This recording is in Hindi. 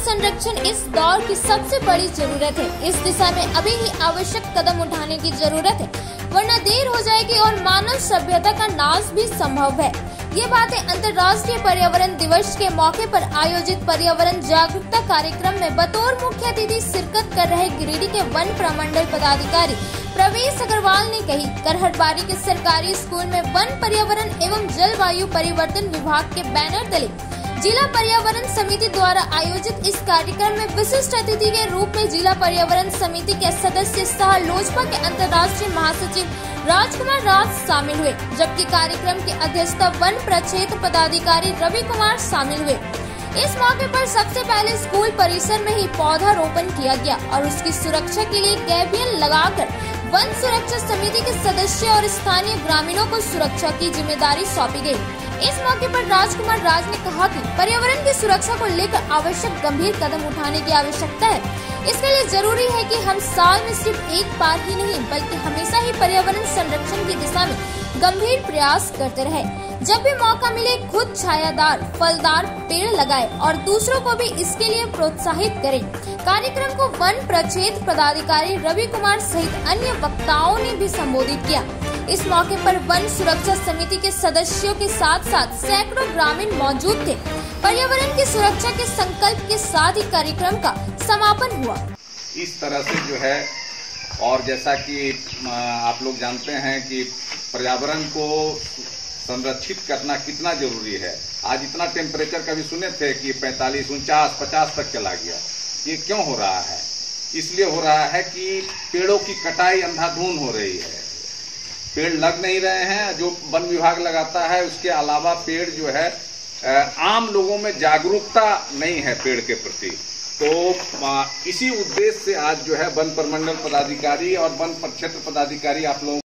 संरक्षण इस दौर की सबसे बड़ी ज़रूरत है। इस दिशा में अभी ही आवश्यक कदम उठाने की ज़रूरत है, वरना देर हो जाएगी और मानव सभ्यता का नाश भी संभव है। ये बातें अंतर्राष्ट्रीय पर्यावरण दिवस के मौके पर आयोजित पर्यावरण जागरूकता कार्यक्रम में बतौर मुख्य अतिथि शिरकत कर रहे गिरिडीह के वन प्रमंडल पदाधिकारी प्रवेश अग्रवाल ने कही करहटबाड़ी के सरकारी स्कूल में वन पर्यावरण एवं जलवायु परिवर्तन विभाग के बैनर तले जिला पर्यावरण समिति द्वारा आयोजित इस कार्यक्रम में विशिष्ट अतिथि के रूप में जिला पर्यावरण समिति के सदस्य सह लोजपा के अंतर्राष्ट्रीय महासचिव राजकुमार राज शामिल हुए, जबकि कार्यक्रम की अध्यक्षता वन प्रक्षेत्र पदाधिकारी रवि कुमार शामिल हुए इस मौके पर सबसे पहले स्कूल परिसर में ही पौधा रोपण किया गया और उसकी सुरक्षा के लिए कैबियन लगाकर वन सुरक्षा समिति के सदस्य और स्थानीय ग्रामीणों को सुरक्षा की ज़िम्मेदारी सौंपी गई। इस मौके पर राजकुमार राज ने कहा कि पर्यावरण की सुरक्षा को लेकर आवश्यक गंभीर कदम उठाने की आवश्यकता है। इसके लिए ज़रूरी है कि हम साल में सिर्फ़ एक बार ही नहीं, बल्कि हमेशा ही पर्यावरण संरक्षण की दिशा में गंभीर प्रयास करते रहे। जब भी मौका मिले, खुद छायादार, फलदार पेड़ लगाए और दूसरों को भी इसके लिए प्रोत्साहित करें। कार्यक्रम को वन प्रक्षेत्र पदाधिकारी रवि कुमार सहित अन्य वक्ताओं ने भी संबोधित किया। इस मौके पर वन सुरक्षा समिति के सदस्यों के साथ साथ सैकड़ों ग्रामीण मौजूद थे। पर्यावरण की सुरक्षा के संकल्प के साथ ही कार्यक्रम का समापन हुआ। इस तरह से जो है, और जैसा कि आप लोग जानते हैं कि पर्यावरण को संरक्षित करना कितना ज़रूरी है। आज इतना टेम्परेचर कभी सुने थे कि पैंतालीस, उनचास, पचास तक चला गया। ये क्यों हो रहा है? इसलिए हो रहा है कि पेड़ों की कटाई अंधाधुन हो रही है। पेड़ लग नहीं रहे हैं, जो वन विभाग लगाता है, उसके अलावा पेड़ जो है आम लोगों में जागरूकता नहीं है पेड़ के प्रति। तो इसी उद्देश्य से आज जो है वन प्रमंडल पदाधिकारी और वन प्रक्षेत्र पदाधिकारी आप लोगों